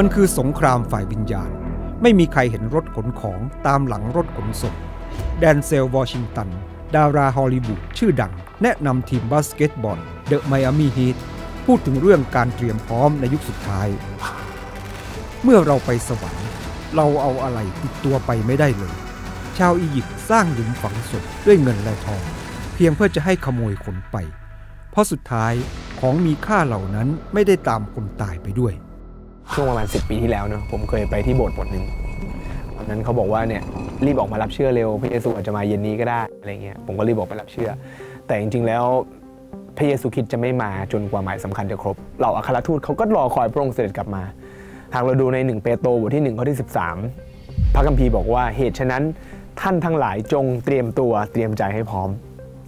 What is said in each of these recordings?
มันคือสงครามฝ่ายวิญญาณ ไม่มีใครเห็นรถขนของตามหลังรถขนศพ Denzel Washington ดาราฮอลลีวูดชื่อดัง แนะนำทีมบาสเกตบอล The Miami Heat พูดถึงเรื่องการเตรียมพร้อมในยุคสุดท้าย เมื่อเราไปสวรรค์ เราเอาอะไรติดตัวไปไม่ได้เลย ชาวอียิปต์สร้างหลุมฝังศพด้วยเงินและทอง เพียงเพื่อจะให้ขโมยขนไป เพราะสุดท้ายของมีค่าเหล่านั้นไม่ได้ตามคนตายไปด้วย ช่วงประมาณ 10 ปีที่แล้วเนอะผมเคยไปที่โบสถ์บทหนึ่งตอนนั้นเขาบอกว่าเนี่ยรีบออกมารับเชื่อเร็วพระเยซูอาจจะมาเย็นนี้ก็ได้อะไรเงี้ยผมก็รีบออกไปรับเชื่อ แต่จริงๆแล้วพระเยซูคริสต์จะไม่มาจนกว่าหมายสำคัญจะครบเหล่าอัครทูตเขาก็รอคอยพระองค์เสด็จกลับมา หากเราดูใน1เปโตรบทที่1ข้อที่ 13 พระคัมภีร์บอกว่าเหตุฉะนั้นท่านทั้งหลายจงเตรียมตัวเตรียมใจให้พร้อม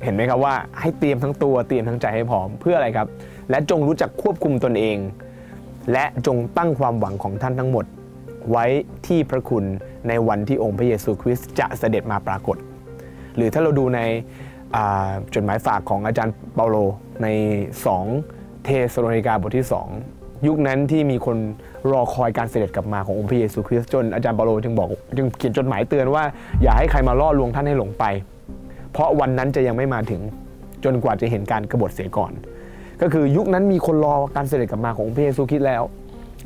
เห็นไหมครับว่าให้เตรียมทั้งตัวเตรียมทั้งใจให้พร้อมเพื่ออะไรครับ และจงรู้จักควบคุมตนเอง และจงตั้งความหวังของท่านทั้งหมด ไว้ที่พระคุณในวันที่องค์พระเยซูคริสต์จะเสด็จมาปรากฏ หรือถ้าเราดูในจดหมายฝากของอาจารย์เปาโลใน 2 เทสโลนิกาบทที่ 2 ยุคนั้นที่มีคนรอคอยการเสด็จกลับมาขององค์พระเยซูคริสต์จนอาจารย์เปาโลจึงบอกจึงเขียนจดหมายเตือนว่าอย่าให้ใครมาล่อลวงท่านให้หลงไป เพราะวันนั้นจะยังไม่มาถึงจนกว่าจะเห็นการกรบฏเสียก่อน ก็คือยุคนั้นมีคนรอการเสด็จกลับมาของพระเยซูคริสต์แล้ว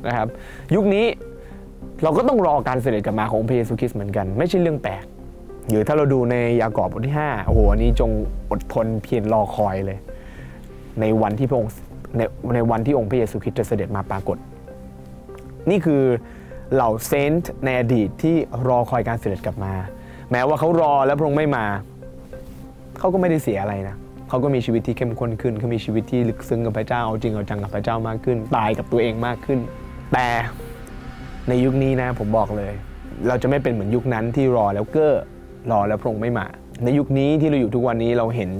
นะครับ ยุคนี้เราก็ต้องรอการเสด็จกลับมาของพระเยซูคริสต์เหมือนกัน ไม่ใช่เรื่องแปลกหรือถ้าเราดูในยากอบบทที่5โอ้โหอันนี้จงอดทนเพียรรอคอยเลย ในวันที่พระองค์ในในวันที่องค์พระเยซูคริสต์จะเสด็จมาปรากฏ นี่คือเหล่าเซนต์ในอดีตที่รอคอยการเสด็จกลับมา แม้ว่าเขารอแล้วพระองค์ไม่มา เขาก็ไม่ได้เสียอะไรนะ เขาก็มีชีวิตที่เข้มข้นขึ้นเขามีชีวิตที่ลึกซึ้งกับพระเจ้าเอาจริงเอาจังกับพระเจ้ามากขึ้น ตายกับตัวเองมากขึ้น แต่ในยุคนี้นะผมบอกเลย เราจะไม่เป็นเหมือนยุคนั้นที่รอแล้วเก้อรอแล้วพระองค์ไม่มา ในยุคนี้ที่เราอยู่ทุกวันนี้เราเห็น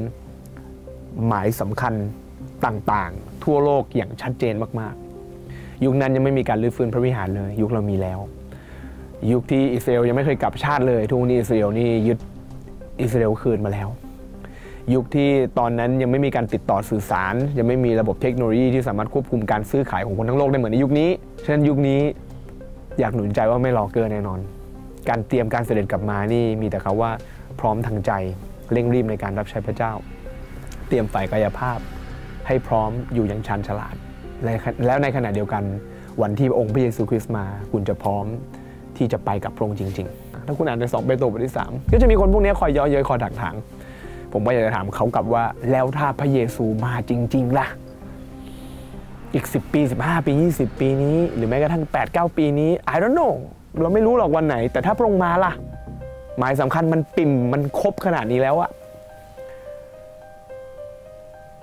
หมายสำคัญต่างๆ ทั่วโลกอย่างชัดเจนมากๆ ยุคนั้นยังไม่มีการรื้อฟื้นพระวิหารเลย ยุคเรามีแล้ว ยุคที่อิสราเอลยังไม่เคยกลับชาติเลย ทุกวันนี้อิสราเอลนี่ยึดอิสราเอลคืนมาแล้ว ยุคที่ตอนนั้นยังไม่มีการติดต่อสื่อสาร ยังไม่มีระบบเทคโนโลยีที่สามารถควบคุมการซื้อขายของคนทั้งโลกได้เหมือนในยุคนี้ ฉะนั้นยุคนี้อยากหนุนใจว่าไม่รอเกินแน่นอน การเตรียมการเสด็จกลับมานี่มีแต่คาว่าพร้อมทางใจเร่งรีบในการรับใช้พระเจ้า เตรียมฝ่ายกายภาพ ให้พร้อมอยู่อย่างชันฉลาด แล้วในขณะเดียวกันวันที่องค์พระเยซูคริสต์มา คุณจะพร้อมที่จะไปกับพระองค์จริง ๆ ถ้าคุณอ่านใน2เปโตรบทที่3ก็จะมีคนพวกนี้คอยย่อเย้ยคอยดักถาง ผมก็อยากจะถามเขากลับว่า แล้วถ้าพระเยซูมาจริง ๆ ล่ะ อีก 10 ปี 15 ปี 20 ปีนี้ หรือแม้กระทั่ง 8 9 ปีนี้ I don't know เราไม่รู้หรอกวันไหน แต่ถ้าพระองค์มาล่ะ หมายสำคัญมันปิ่มมันครบขนาดนี้แล้วอะ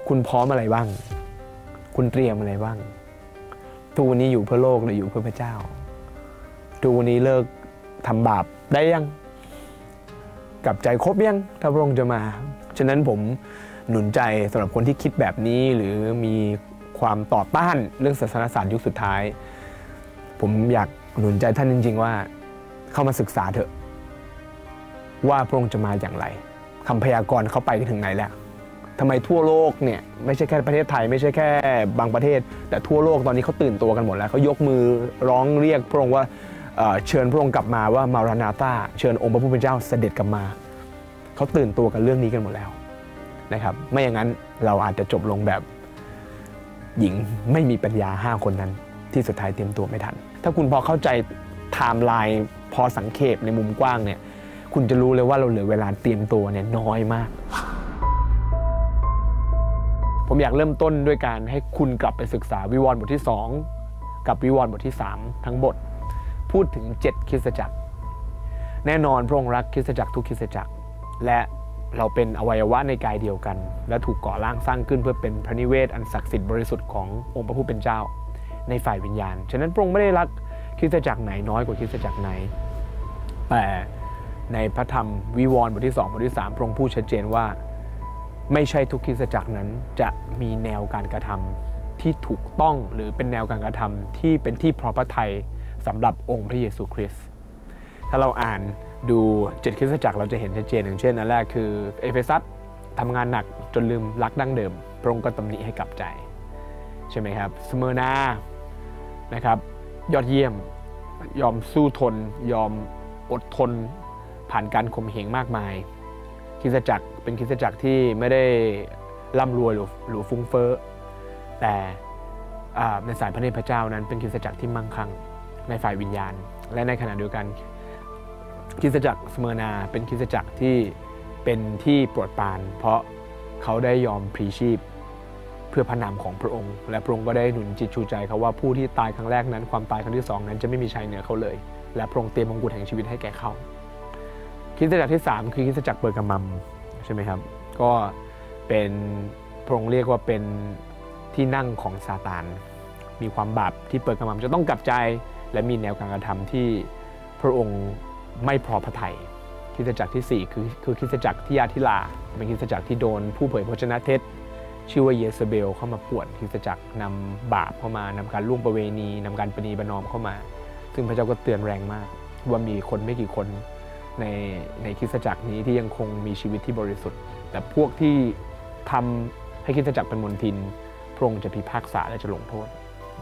คุณพร้อมอะไรบ้าง คุณเตรียมอะไรบ้าง ทุกวันนี้อยู่เพื่อโลกหรืออยู่เพื่อพระเจ้า ทุกวันนี้เลิกทำบาปได้ยัง กับใจครบยังถ้าพระองค์จะมา ฉะนั้นผมหนุนใจสำหรับคนที่คิดแบบนี้หรือมีความต่อต้านเรื่องศาสนศาสตร์ยุคสุดท้าย ผมอยากหนุนใจท่านจริง ๆ ว่า เข้ามาศึกษาเถอะ ว่าพระองค์จะมาอย่างไรคำพยากรณ์เขาไปถึงไหนแล้วทำไมทั่วโลกเนี่ยไม่ใช่แค่ประเทศไทย ไม่ใช่แค่บางประเทศ แต่ทั่วโลกตอนนี้เขาตื่นตัวกันหมดแล้วเขายกมือร้องเรียกพระองค์ว่า เชิญพระองค์กลับมาว่ามารานาตาเชิญองค์พระผู้เป็นเจ้าเสด็จกลับมา เขาตื่นตัวกันเรื่องนี้กันหมดแล้วนะครับ ไม่อย่างนั้นเราอาจจะจบลงแบบหญิงไม่มีปัญญาห้าคนนั้น ที่สุดท้ายเตรียมตัวไม่ทัน ถ้าคุณพอเข้าใจไทม์ไลน์พอสังเขปในมุมกว้างเนี่ยคุณจะรู้เลยว่าเราเหลือเวลาเตรียมตัวเนี่ยน้อยมาก ผมอยากเริ่มต้นด้วยการให้คุณกลับไปศึกษาวิวรณ์บทที่ 2 กับวิวรณ์บทที่ 3 ทั้งบท พูดถึง 7 คริสตจักร แน่นอนพระองค์รักคริสตจักรทุกคริสตจักร และเราเป็นอวัยวะในกายเดียวกัน และถูกก่อร่างสร้างขึ้นเพื่อเป็นพระนิเวศอันศักดิ์สิทธิ์บริสุทธิ์ขององค์พระผู้เป็นเจ้า ในฝ่ายวิญญาณ ฉะนั้นพระองค์ไม่ได้รักคริสตจักรไหนน้อยกว่าคริสตจักรไหน แต่ในพระธรรมวิวรณ์บทที่2บทที่3พระองค์พูดชัดเจนว่า ไม่ใช่ทุกคริสตจักรนั้นจะมีแนวการกระทำที่ถูกต้องหรือเป็นแนวการกระทำที่เป็นที่พอพระทัย สำหรับองค์พระเยซูคริสต์ถ้าเราอ่านดูเจ็ดคริสตจักรเราจะเห็นชัดเจนอย่างเช่นอันแรกคือเอเฟซัสทำงานหนักจนลืมรักดั้งเดิม พระองค์ก็ตำหนิให้กลับใจ ใช่ไหมครับสเมอร์นานะครับ ยอดเยี่ยมยอมสู้ทน ยอมอดทน ผ่านการข่มเหงมากมาย คริสตจักรเป็นคริสตจักรที่ไม่ได้ร่ำรวยหรือหรือฟุ้งเฟ้อแต่ในสายพระเนตรพระเจ้านั้นเป็นคริสตจักรที่มั่งคั่ง ในฝ่ายวิญญาณ และในขณะเดียวกันคริสตจักรสเมอร์นาเป็นคริสตจักรที่เป็นที่โปรดปราน เพราะเขาได้ยอมพลีชีพ เพื่อพระนามของพระองค์ และพระองค์ก็ได้หนุนจิตชูใจเขาว่าผู้ที่ตายครั้งแรกนั้น ความตายครั้งที่สองนั้นจะไม่มีชัยเหนือเขาเลย และพระองค์เตรียมมงกุฎแห่งชีวิตให้แก่เขาคริสตจักรที่ 3 คือคริสตจักรเปอร์กามัมใช่ไหมครับ ก็เป็นพระองค์เรียกว่าเป็นที่นั่งของซาตานมีความบาปที่เปอร์กามัมจะต้องกลับใจ และมีแนวการกระทำที่พระองค์ไม่พอพระทัยคริสตจักรที่ 4 คือคือคริสตจักรธิยาทิรา เป็นคริสตจักรที่โดนผู้เผยพระวจนะเท็จชื่อว่าเยเซเบลเข้ามาป่วนคริสตจักรนำบาปเข้ามา นำการล่วงประเวณี นำการประนีประนอมเข้ามา ซึ่งพระเจ้าก็เตือนแรงมาก ว่ามีคนไม่กี่คนในในคริสตจักรนี้ที่ยังคงมีชีวิตที่บริสุทธิ์ แต่พวกที่ทำให้คริสตจักรเป็นมลทิน พระองค์จะพิพากษาและจะลงโทษ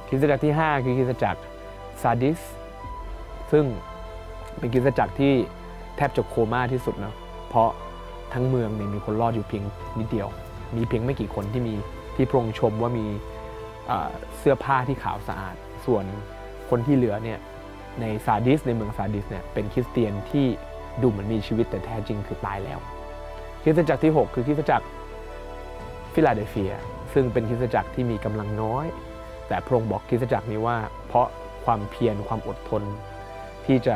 คริสตจักรที่ 5 คือคริสตจักร ซาร์ดิสซึ่งเป็นคริสตจักรที่แทบจะโคม่าที่สุดนะเพราะทั้งเมืองเนี่ยมีคนรอดอยู่เพียงนิดเดียว มีเพียงไม่กี่คนที่มีที่พระองค์ชมว่ามีเสื้อผ้าที่ขาวสะอาด ส่วนคนที่เหลือเนี่ยในซาร์ดิสในเมืองซาร์ดิสเนี่ยเป็นคริสเตียนที่ดูเหมือนมีชีวิตแต่แท้จริงคือตายแล้วคริสตจักรที่ 6 คือคริสตจักรฟิลาเดลเฟีย ซึ่งเป็นคริสตจักรที่มีกำลังน้อย แต่พระองค์บอกคริสตจักรนี้ว่า เพราะ ความเพียรความอดทน ที่จะ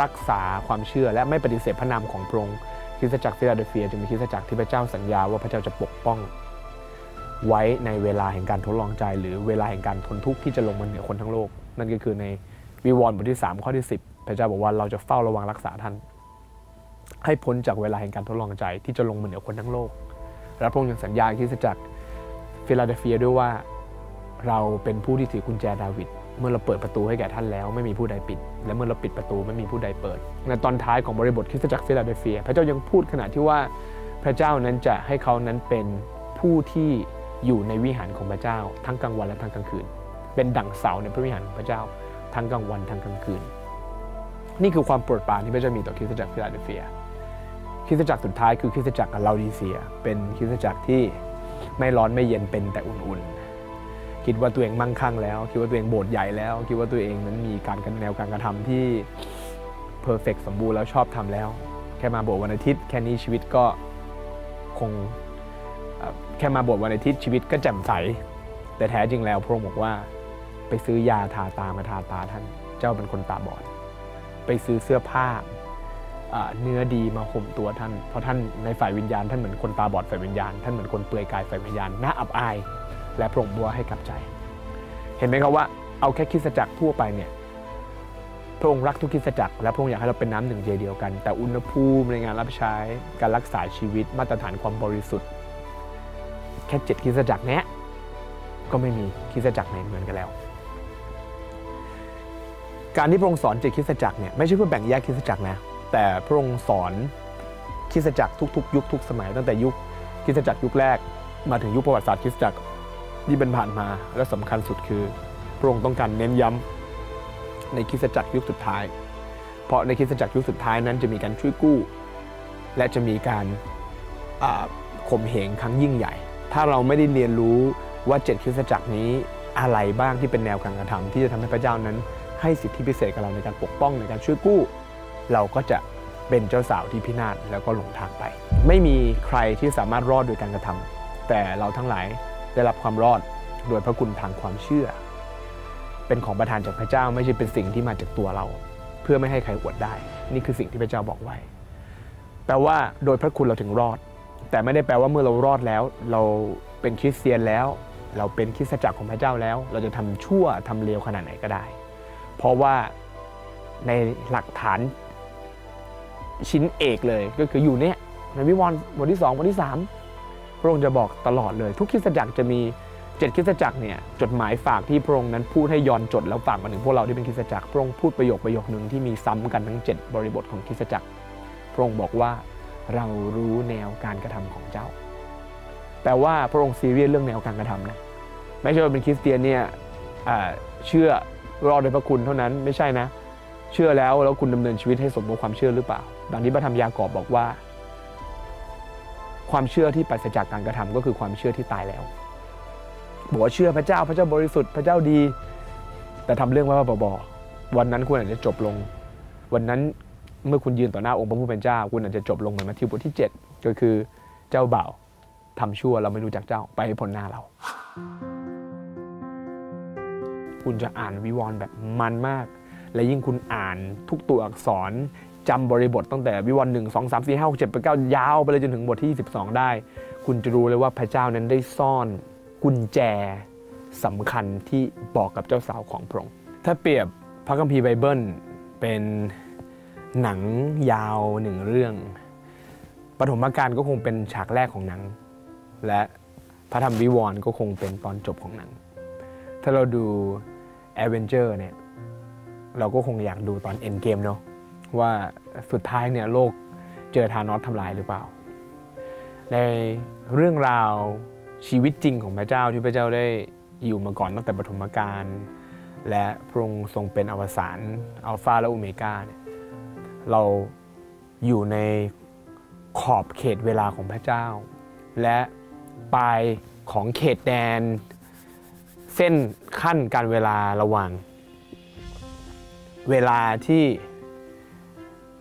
รักษาความเชื่อและไม่ปฏิเสธพระนามของพระองค์คริสตจักรฟิลาเดลเฟียจะมีคริสตจักรที่พระเจ้าสัญญาว่าพระเจ้าจะปกป้อง ไว้ในเวลาแห่งการทดลองใจ หรือเวลาแห่งการทนทุกข์ที่จะลงมาเหนือคนทั้งโลก นั่นก็คือในวิวรณ์บทที่ 3 ข้อที่ 10 พระเจ้าบอกว่าเราจะเฝ้าระวังรักษาท่านให้พ้นจากเวลาแห่งการทดลองใจที่จะลงมาเหนือคนทั้งโลกและพระองค์ยังสัญญาที่จะจักรฟิลาเดลเฟียด้วยว่าเราเป็นผู้ที่ถือกุญแจดาวิด เมื่อเราเปิดประตูให้แก่ท่านแล้วไม่มีผู้ใดปิด และเมื่อเราปิดประตูไม่มีผู้ใดเปิด ในตอนท้ายของบริบทคริสตจักรฟิลาเดลเฟีย พระเจ้ายังพูดขณะที่ว่าพระเจ้านั้นจะให้เขานั้นเป็นผู้ที่อยู่ในวิหารของพระเจ้า ทั้งกลางวันและทั้งกลางคืน เป็นดั่งเสาในพระวิหารของพระเจ้า ทั้งกลางวันทั้งกลางคืน นี่คือความโปรดปรานที่พระเจ้ามีต่อคริสตจักรฟิลาเดลเฟียคริสตจักรสุดท้ายคือคริสตจักรเลาดีเซีย เป็นคริสตจักรที่ไม่ร้อนไม่เย็นเป็นแต่อุ่นๆ คิดว่าตัวเองมั่งคั่งแล้ว คิดว่าตัวเองโบสถ์ใหญ่แล้ว คิดว่าตัวเองนั้นมีการแนวการกระทำที่ perfect สมบูรณ์แล้วชอบทำแล้ว แค่มาโบสถ์วันอาทิตย์ แค่นี้ชีวิตก็คงแค่มาโบสวันอาทิตย์ชีวิตก็แจ่มใส แต่แท้จริงแล้วพระองค์บอกว่า ไปซื้อยาทาตามาทาตาท่านเจ้าเป็นคนตาบอด ไปซื้อเสื้อผ้าเนื้อดีมาห่มตัวท่าน เพราะท่านในฝ่ายวิญญาณท่านเหมือนคนตาบอดฝ่ายวิญญาณ ท่านเหมือนคนเปลือยกายฝ่ายวิญญาณน่าอับอาย และพรงบัวให้กับใจ เห็นไหมครับว่าเอาแค่คิสจักรทั่วไปเนี่ยพระองค์รักทุกคิสจักรและพระองค์อยากให้เราเป็นน้ำหนึ่งใจเดียวกัน แต่อุณหภูมิในงานรับใช้การรักษาชีวิตมาตรฐานความบริสุทธิ์ แค่เจ็ดคิสจักรเนี้ยก็ไม่มีคิสจักรไหนเหมือนกันแล้ว การที่พระองค์สอนเจ็ดคิสจักรเนี่ยไม่ใช่เพื่อแบ่งแยกคิสจักรนะแต่พระองค์สอนคิสจักรทุกๆ ยุคทุกสมัย ตั้งแต่ยุคคิสจักรยุคแรกมาถึงยุคประวัติศาสตร์คิสจักร ที่เป็นผ่านมาและสำคัญสุดคือ พระองค์ต้องการเน้นย้ำในคริสตจักรยุคสุดท้าย เพราะในคริสตจักรยุคสุดท้ายนั้นจะมีการช่วยกู้ และจะมีการข่มเหงครั้งยิ่งใหญ่ ถ้าเราไม่ได้เรียนรู้ว่าเจ็ดคริสตจักรนี้อะไรบ้างที่เป็นแนวการกระทำที่จะทำให้พระเจ้านั้น ให้สิทธิพิเศษกับเราในการปกป้องในการช่วยกู้ เราก็จะเป็นเจ้าสาวที่พินาศแล้วก็หลงทางไป ไม่มีใครที่สามารถรอดโดยการกระทำแต่เราทั้งหลาย ได้รับความรอดโดยพระคุณทางความเชื่อ เป็นของประทานจากพระเจ้าไม่ใช่เป็นสิ่งที่มาจากตัวเรา เพื่อไม่ให้ใครอวดได้ นี่คือสิ่งที่พระเจ้าบอกไว้ แปลว่าโดยพระคุณเราถึงรอด แต่ไม่ได้แปลว่าเมื่อเรารอดแล้ว เราเป็นคริสเตียนแล้ว เราเป็นคริสตจักรของพระเจ้าแล้ว เราจะทำชั่วทำเลวขนาดไหนก็ได้ เพราะว่าในหลักฐานชิ้นเอกเลยก็คืออยู่เนี่ยในวิวรณ์บทที่2บทที่ 3 ระองค์จะบอกตลอดเลย ทุกคริสตจักรจะมีเจ็ดคริสตจักรเนี่ยจดหมายฝากที่พระองค์นั้นพูดให้ย้อนจดแล้วฝากมาถึงพวกเราที่เป็นคริสตจักรพระองค์พูดประโยคประโยคหนึ่งที่มีซ้ำกันทั้ง 7 บริบทของคริสตจักรพระองค์บอกว่าเรารู้แนวการกระทำของเจ้า แปลว่าพระองค์ซีเรียสเรื่องแนวการกระทำนะไม่ใช่ว่าเป็นคริสเตียนเนี่ยเชื่อรอดโดยพระคุณเท่านั้นไม่ใช่นะ เชื่อแล้วแล้วคุณดำเนินชีวิตให้สมกับความเชื่อหรือเปล่าดังที่พระธรรมยากอบบอกว่า ความเชื่อที่ปราศจากการกระทำก็คือความเชื่อที่ตายแล้วบอกว่าเชื่อพระเจ้าพระเจ้าบริสุทธิ์พระเจ้าดี แต่ทำเรื่องว่าบอวันนั้นคุณอาจจะจบลง วันนั้นเมื่อคุณยืนต่อหน้าองค์พระผู้เป็นเจ้า คุณอาจจะจบลงเหมือนมัทธิวบทที่ 7 ก็คือเจ้าบ่าวทำชั่วเราไม่รู้จักเจ้าไปให้พ้นหน้าเรา คุณจะอ่านวิวรณ์แบบมันมาก และยิ่งคุณอ่านทุกตัวอักษร จำบริบทตั้งแต่วิวรณ์หนึ่งสองสามสี่ห้าหกเจ็ดแปดเก้ายาวไปเลยจนถึงบทที่22ได้ คุณจะรู้เลยว่าพระเจ้านั้นได้ซ่อนกุญแจสำคัญที่บอกกับเจ้าสาวของพระองค์ถ้าเปรียบพระคัมภีร์ไบเบิลเป็นหนังยาวหนึ่งเรื่องปฐมกาลก็คงเป็นฉากแรกของหนัง และพระธรรมวิวรณ์ก็คงเป็นตอนจบของหนัง ถ้าเราดู a v e n g e r เนี่ย เราก็คงอยากดูตอนเอ็นเกมเนาะ ว่าสุดท้ายเนี่ยโลกเจอธานอสทำลายหรือเปล่า ในเรื่องราวชีวิตจริงของพระเจ้าที่พระเจ้าได้อยู่มาก่อนตั้งแต่ปฐมกาลและพระองค์ทรงเป็นอวสานอัลฟาและโอเมก้าเนี่ยเราอยู่ในขอบเขตเวลาของพระเจ้า และปลายของเขตแดน เส้นขั้นการเวลาระหว่าง เวลาที่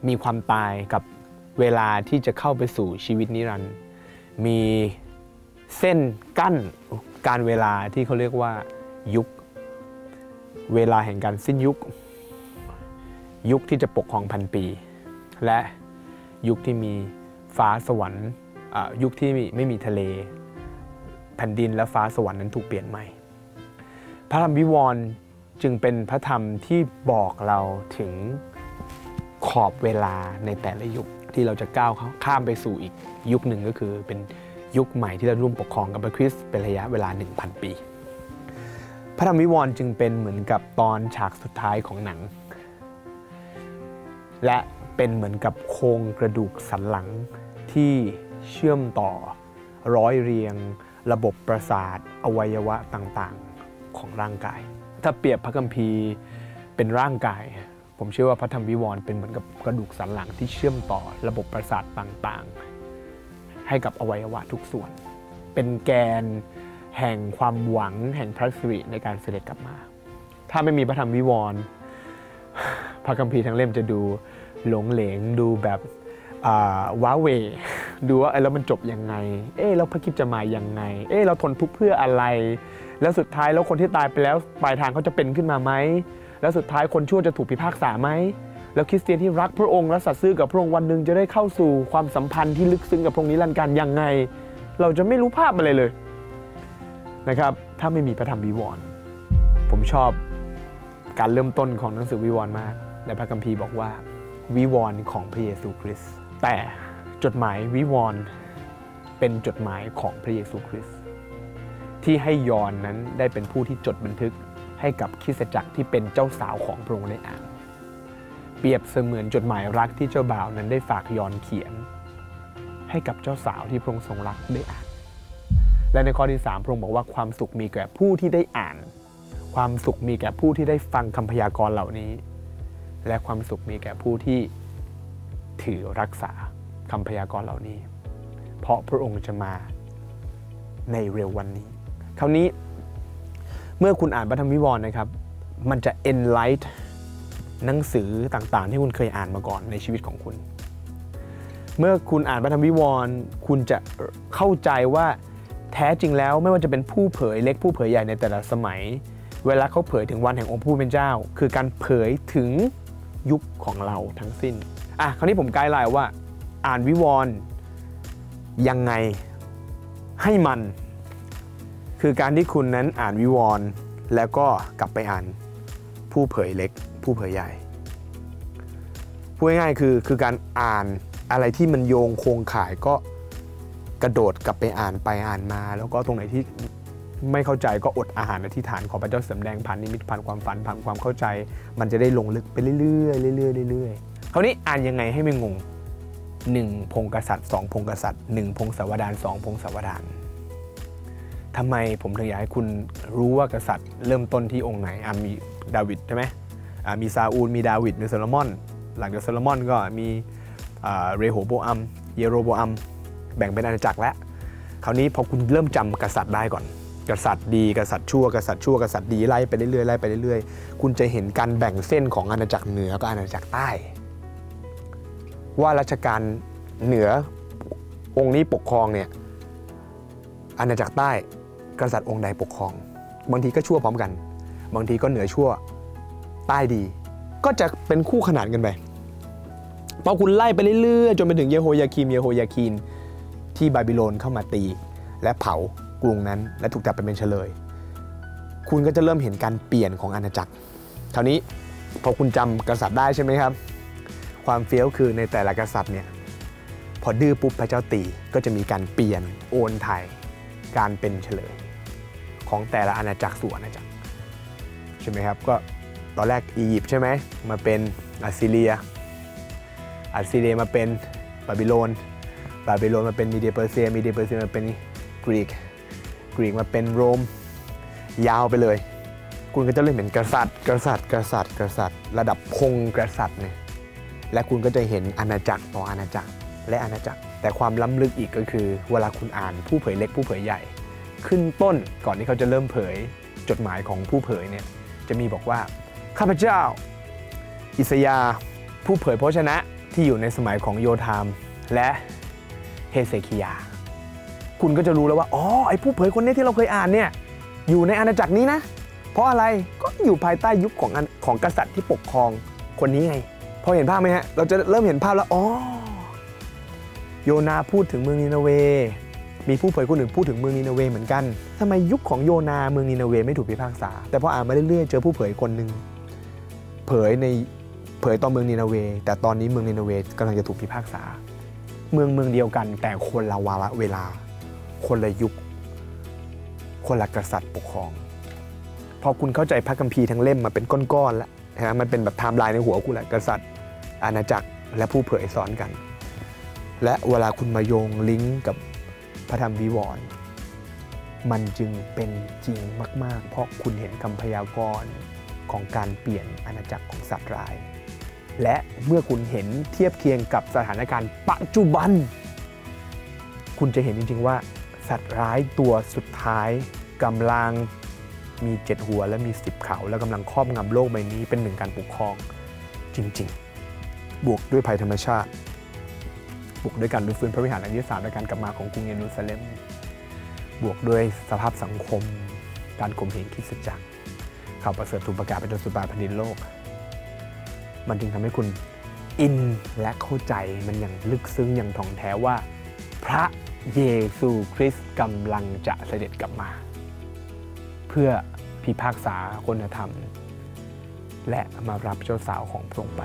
มีความตายกับเวลาที่จะเข้าไปสู่ชีวิตนิรันดร์มีเส้นกั้นการเวลาที่เขาเรียกว่ายุค เวลาแห่งการสิ้นยุค ยุคที่จะปกครองพันปี และยุคที่มีฟ้าสวรรค์ยุคที่ไม่มีทะเล แผ่นดินและฟ้าสวรรค์นั้นถูกเปลี่ยนใหม่ พระธรรมวิวรณ์จึงเป็นพระธรรมที่บอกเราถึง ขอบเวลาในแต่ละยุคที่เราจะก้าวข้ามไปสู่อีกยุคหนึ่งก็คือเป็นยุคใหม่ที่เราร่วมปกครองกับพระคริสต์เป็นระยะเวลา 1,000 ปี พระธรรมวิวรณ์จึงเป็นเหมือนกับตอนฉากสุดท้ายของหนัง และเป็นเหมือนกับโครงกระดูกสันหลังที่เชื่อมต่อร้อยเรียง ระบบประสาท อวัยวะต่างๆของร่างกาย ถ้าเปรียบพระคัมภีร์เป็นร่างกาย ผมเชื่อว่าพระธรรมวิวรณ์เป็นเหมือนกับกระดูกสันหลังที่เชื่อมต่อระบบประสาทต่างๆ ให้กับอวัยวะทุกส่วน เป็นแกนแห่งความหวังแห่งพระสิริในการเสด็จกลับมา ถ้าไม่มีพระธรรมวิวรณ์พระคัมภีร์ทั้งเล่มจะดูหลงเหลงดูแบบว้าเว ดูว่าแล้วมันจบยังไง เอ๊แล้วพระคิดจะมายังไง เอ๊เราทนทุกข์เพื่ออะไร แล้วสุดท้ายแล้วคนที่ตายไปแล้วปลายทางเขาจะเป็นขึ้นมาไหม แล้วสุดท้ายคนชั่วจะถูกพิพากษาไหมแล้วคริสเตียนที่รักพระองค์และสัตย์ซื่อกับพระองค์วันหนึ่งจะได้เข้าสู่ความสัมพันธ์ที่ลึกซึ้งกับพระองค์นิรันดร์การยังไง เราจะไม่รู้ภาพอะไรเลยนะครับถ้าไม่มีพระธรรมวิวรณ์ผมชอบการเริ่มต้นของหนังสือวิวรณ์มาก และพระคัมภีร์บอกว่าวิวรณ์ของพระเยซูคริสต์แต่จดหมายวิวรณ์เป็นจดหมายของพระเยซูคริสต์ที่ให้ยอนนั้นได้เป็นผู้ที่จดบันทึก ให้กับคริสตจักรที่เป็นเจ้าสาวของพระองค์ได้อ่านเปรียบเสมือนจดหมายรักที่เจ้าบ่าวนั้นได้ฝากยอนเขียน ให้กับเจ้าสาวที่พระองค์ทรงรักได้อ่าน และในข้อที่3พระองค์บอกว่าความสุขมีแก่ผู้ที่ได้อ่าน ความสุขมีแก่ผู้ที่ได้ฟังคำพยากรณ์เหล่านี้ และความสุขมีแก่ผู้ที่ถือรักษาคำพยากรณ์เหล่านี้ เพราะพระองค์จะมาในเร็ววันนี้ คราวนี้ มื่อคุณอ่านพระธรรมวิวรณ์นะครับ มันจะ enlight หนังสือต่างๆ ที่คุณเคยอ่านมาก่อนในชีวิตของคุณ เมื่อคุณอ่านพระธรรมวิวรณ์คุณจะเข้าใจว่าแท้จริงแล้วไม่ว่าจะเป็นผู้เผยเล็กผู้เผยใหญ่ในแต่ละสมัย เวลาเขาเผยถึงวันแห่งองค์ผู้เป็นเจ้า คือการเผยถึงยุคของเราทั้งสิ้นอะคราวนี้ผมไกด์ไลน์ว่า อ่านวิวรณ์ยังไงให้มัน คือการที่คุณนั้นอ่านวิวรณ์แล้วก็กลับไปอ่านผู้เผยเล็ก ผู้เผยใหญ่พูดง่ายๆคือคือการอ่านอะไรที่มันโยงโครงข่ายก็กระโดดกลับไปอ่านไปอ่านมา แล้วก็ตรงไหนที่ไม่เข้าใจก็อดอาหารอธิษฐานขอพระเจ้าสำแดงผ่านนิมิตผ่านความฝันผ่านความเข้าใจ มันจะได้ลงลึกไปเรื่อยๆเรื่อยๆเรื่อยๆคราวนี้อ่านยังไงให้ไม่งง 1. พงกษัตริย์ 2 พงกษัตริย์ 1 พงศาวดาร 2 พงศาวดาร ทำไมผมถึงอยากให้คุณรู้ว่ากษัตริย์ เริ่มต้นที่องค์ไหนอ่มีดาวิดใช่ไหมอ่ามีซาอูล มีดาวิด มีโซโลมอน หลังจากโซโลมอนก็มีเรโฮโบอัม เยโรโบอัม แบ่งเป็นอาณาจักรแล้ว คราวนี้พอคุณเริ่มจำกษัตริย์ได้ก่อน กษัตริย์ดีกษัตริย์ชั่วกษัตริย์ชั่วกษัตริย์ดีไล่ไปเรื่อยๆไล่ไปเรื่อยๆ คุณจะเห็นการแบ่งเส้นของอาณาจักรเหนือกับอาณาจักรใต้ ว่ารัชกาลเหนือองค์นี้ปกครองเนี่ยอาณาจักรใต้ กษัตริย์องค์ใดปกครอง บางทีก็ชั่วพร้อมกัน บางทีก็เหนือชั่วใต้ดี ก็จะเป็นคู่ขนานกันไปพอคุณไล่ไปเรื่อยๆจนไปถึงเยโฮยาคีมเยโฮยาคีนที่บาบิโลนเข้ามาตี และเผากรุงนั้น และถูกจับไปเป็นเฉลย คุณก็จะเริ่มเห็นการเปลี่ยนของอาณาจักรคราวนี้พอคุณจำกษัตริย์ได้ใช่ไหมครับ ความเฟี้ยวคือในแต่ละกษัตริย์เนี่ยพอดื้อปุ๊บพระเจ้าตีก็จะมีการเปลี่ยนโอนถ่ายการเป็นเชลย ของแต่ละอาณาจักรสู่อาณาจักรใช่ไหมครับก็ตอนแรกอียิปต์ใช่ไหมมาเป็นอัสซีเรียอัสซีเรียมาเป็นบาบิโลนบาบิโลนมาเป็นมีเดียเปอร์เซียมีเดียเปอร์เซียมาเป็นกรีกกรีกมาเป็นโรมยาวไปเลย คุณก็จะเริ่มเห็นกษัตริย์กษัตริย์กษัตริย์กษัตริย์ ลำดับพงศ์กษัตริย์เนี่ยและคุณก็จะเห็นอาณาจักรต่ออาณาจักรและอาณาจักร แต่ความล้ำลึกอีกก็คือ เวลาคุณอ่านผู้เผยเล็กผู้เผยใหญ่ ขึ้นต้นก่อนที่เขาจะเริ่มเผยจดหมายของผู้เผยเนี่ยจะมีบอกว่าข้าพเจ้า อิสยาผู้เผยพระชนะที่อยู่ในสมัยของโยธามและเฮเซคิยา คุณก็จะรู้แล้วว่าอ๋อไอ้ผู้เผยคนนี้ที่เราเคยอ่านเนี่ยอยู่ในอาณาจักรนี้นะ เพราะอะไรก็อยู่ภายใต้ยุคของอันของกษัตริย์ที่ปกครองคนนี้ไงพอเห็นภาพไหมฮะเราจะเริ่มเห็นภาพแล้วอ๋อโยนาพูดถึงเมืองนินาเว มีผู้เผยคนอื่นพูดถึงเมืองนินาเวเหมือนกันทำไมยุคของโยนาเมืองนินาเวไม่ถูกพิพากษา แต่พออ่านมาเรื่อยๆ เจอผู้เผยคนหนึ่งเผยในเผยตอนเมืองนินาเว แต่ตอนนี้เมืองนินาเวกำลังจะถูกพิพากษา เมืองเมืองเดียวกันแต่คนละวาระเวลา คนละยุค คนละกษัตริย์ปกครอง พอคุณเข้าใจพระคัมภีร์ทั้งเล่มมาเป็นก้อนๆแล้วนะฮะมันเป็นแบบไทม์ไลน์ในหัวคุณแหละกษัตริย์ อาณาจักรและผู้เผยสอนกัน และเวลาคุณมาโยงลิงก์กับ พระธรรมวิวรณ์มันจึงเป็นจริงมาก ๆ เพราะคุณเห็นคำพยากรณ์ของการเปลี่ยนอาณาจักรของสัตว์ร้าย และเมื่อคุณเห็นเทียบเคียงกับสถานการณ์ปัจจุบัน คุณจะเห็นจริง ๆ ว่า สัตว์ร้ายตัวสุดท้ายกำลังมีเจ็ดหัวและมีสิบเขา และกำลังครอบงำโลกใบนี้เป็นหนึ่งการปกครองจริง ๆ บวกด้วยภัยธรรมชาติ บวกด้วยการรื้อฟื้นพระวิหารหลังที่สามและการกลับมาของกรุงเยรูซาเล็ม บวกด้วยสภาพสังคม การข่มเหงคริสตจักรข่าวประเสริฐถูกประกาศเป็นตัวสุบาแผ่นดินโลก มันจึงทำให้คุณอินและเข้าใจมันอย่างลึกซึ้งอย่างถ่องแท้ว่า พระเยซูคริสต์กำลังจะเสด็จกลับมา เพื่อพิพากษาคนธรรม และมารับเจ้าสาวของพระองค์ไป